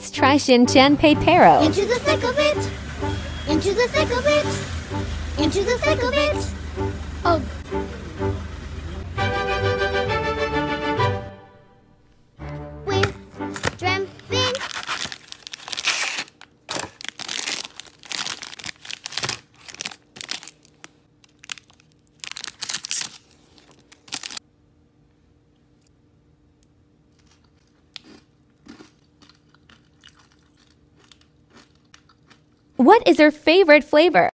Let's try Shin Chan Pepero. Into the thick of it. Into the thick of it. Into the thick of it. What is your favorite flavor?